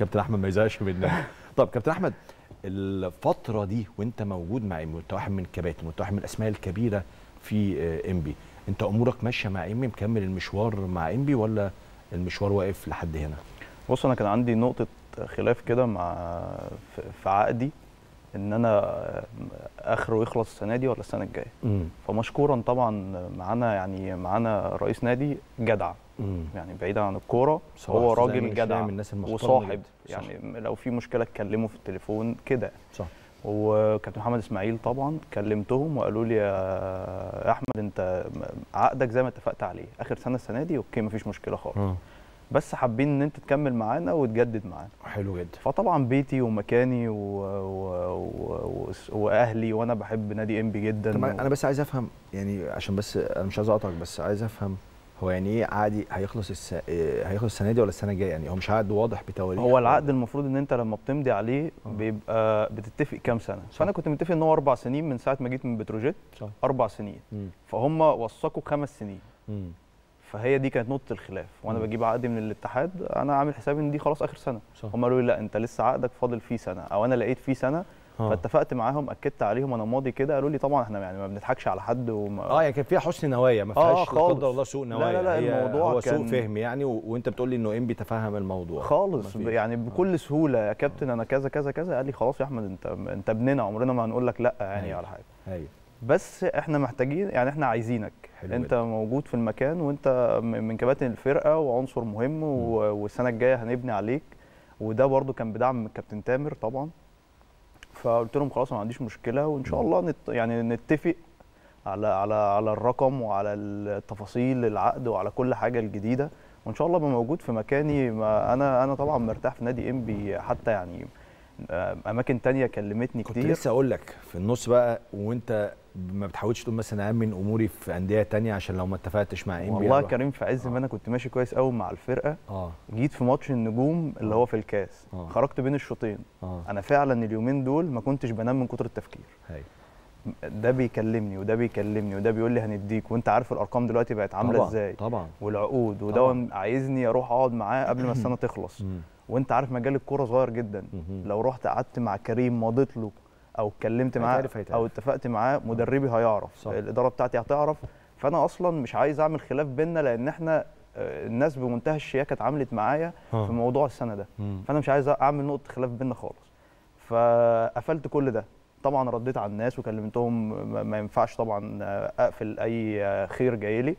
كابتن أحمد ما يزهقش مننا طب كابتن أحمد الفترة دي وأنت موجود مع وانت واحد من الكباتن وانت واحد من الأسماء الكبيرة في آه، انبي أنت أمورك ماشية مع انبي مكمل المشوار مع انبي ولا المشوار واقف لحد هنا؟ بص أنا كان عندي نقطة خلاف كده مع في عقدي. إن أنا آخره يخلص السنة دي ولا السنة الجاية. فمشكورا طبعا معانا يعني معانا رئيس نادي جدع. امم يعني بعيدا عن الكورة هو راجل جدع فاهم الناس وصاحب. يعني لو في مشكلة اتكلموا في التليفون كده. صح. وكابتن محمد إسماعيل طبعا كلمتهم وقالوا لي يا أحمد أنت عقدك زي ما اتفقت عليه. آخر سنة السنة دي أوكي مفيش مشكلة خالص. آه. بس حابين إن أنت تكمل معانا وتجدد معانا. حلو جدا فطبعا بيتي ومكاني و... و... و... و... وأهلي وأنا بحب نادي انبي جدا طب و... أنا بس عايز أفهم يعني عشان بس أنا مش عايز أقطعك بس عايز أفهم هو يعني إيه عادي هيخلص الس... هيخلص السنة دي ولا السنة الجاية يعني هو مش عقد واضح بتواريخ هو العقد المفروض إن أنت لما بتمضي عليه آه. بيبقى بتتفق كام سنة صح. فأنا كنت متفق إن هو أربع سنين من ساعة ما جيت من بتروجيت صح أربع سنين. فهم وثقوا خمس سنين مم. فهي دي كانت نقطة الخلاف. وأنا مم. بجيب عقدي من الاتحاد أنا عامل حسابي إن دي خلاص آخر سنة. صح. هم قالوا لي لأ أنت لسه عقدك فاضل فيه سنة. أو أنا لقيت فيه سنة آه. فاتفقت معاهم أكدت عليهم أنا ماضي كده. قالوا لي طبعا إحنا يعني ما بنضحكش على حد وما آه يعني كان فيها حسن نوايا. ما آه، فيهاش لا خالص. قدر الله سوء لا، نوايا. لا، لا، هي الموضوع هو سوء كان- فهم يعني و... وأنت بتقول لي إنه انبي تفهم الموضوع. خالص. يعني بكل سهولة يا كابتن أنا كذا كذا كذا. قال لي خلاص يا أحمد أنت أنت ابننا عمرنا ما هنقول لك لأ يعني أيوة. على حاجة. أيوه. بس إحنا محتاجين يعني إحنا عايزينك. حلو انت جدا. موجود في المكان وانت من كباتن الفرقة وعنصر مهم والسنة الجاية هنبني عليك. وده برضو كان بدعم من الكابتن تامر طبعا. فقلت لهم خلاص ما عنديش مشكلة وإن شاء. الله نت يعني نتفق على على على الرقم وعلى التفاصيل العقد وعلى كل حاجة الجديدة. وإن شاء الله أبقى موجود في مكاني. ما أنا أنا طبعا مرتاح في نادي إنبي. حتى يعني آه، أماكن تانية كلمتني كنت كتير. لسه أقول لك في النص بقى وإنت ما بتحاولش تقول مثلا اامن أموري في أندية تانية عشان لو ما اتفقتش مع إنبي والله كريم في عز ما أنا كنت ماشي كويس قوي مع الفرقة آه جيت في ماتش النجوم اللي آه. هو في الكاس آه. خرجت بين الشوطين آه أنا فعلا اليومين دول ما كنتش بنام من كتر التفكير هاي ده بيكلمني وده بيكلمني وده بيقول لي هنديك وأنت عارف الأرقام دلوقتي بقت عاملة إزاي طبعا والعقود وده. عايزني أروح أقعد معاه قبل ما السنة تخلص. وأنت عارف مجال الكورة صغير جدا. لو رحت قعدت مع كريم مضيت له أو اتكلمت معاه هيتعرف- هيتعرف. أو اتفقت معاه مدربي هيعرف صح. الإدارة بتاعتي هتعرف فأنا أصلا مش عايز أعمل خلاف بينا لأن إحنا آه، الناس بمنتهى الشياكة اتعاملت معايا. في موضوع السنة ده مم. فأنا مش عايز أعمل نقطة خلاف بينا خالص فقفلت كل ده طبعا رديت على الناس وكلمتهم ما- ينفعش طبعا أقفل أي خير جاي لي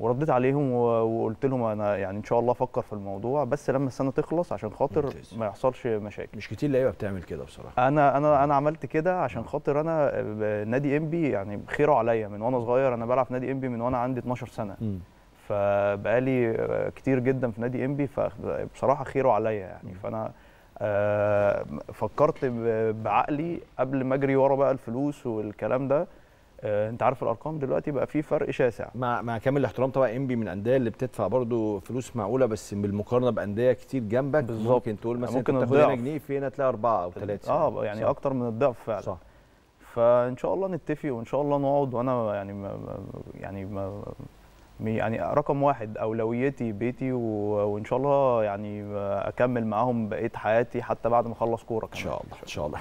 ورديت عليهم وقلت لهم أنا يعني إن شاء الله أفكر في الموضوع بس لما السنة تخلص عشان خاطر ممتاز. ما يحصلش مشاكل. مش كتير لعيبة بتعمل كده بصراحة. أنا أنا أنا عملت كده عشان خاطر أنا نادي إنبي يعني خيره عليا من وأنا صغير. أنا بلعب في نادي إنبي من وأنا عندي 12 سنة. مم. فبقالي كتير جدا في نادي إنبي فبصراحه خيره عليا يعني. فأنا آه، فكرت بعقلي قبل ما أجري ورا بقى الفلوس والكلام ده انت عارف الأرقام دلوقتي بقى في فرق شاسع مع مع كامل الاحترام طبعا إنبي من الانديه اللي بتدفع برضو فلوس معقولة بس بالمقارنة بأندية كتير جنبك بالظبط. ممكن تقول مثلا ممكن تاخد هنا. جنيه في هنا تلاقي أربعة أو ثلاثة آه يعني صح. أكتر من الضعف فعلا صح فإن شاء الله نتفق وإن شاء الله نقعد وأنا يعني ما يعني ما يعني رقم واحد اولويتي بيتي وإن شاء الله يعني أكمل معاهم بقية حياتي حتى بعد ما أخلص كورة إن كمان شاء الله إن شاء الله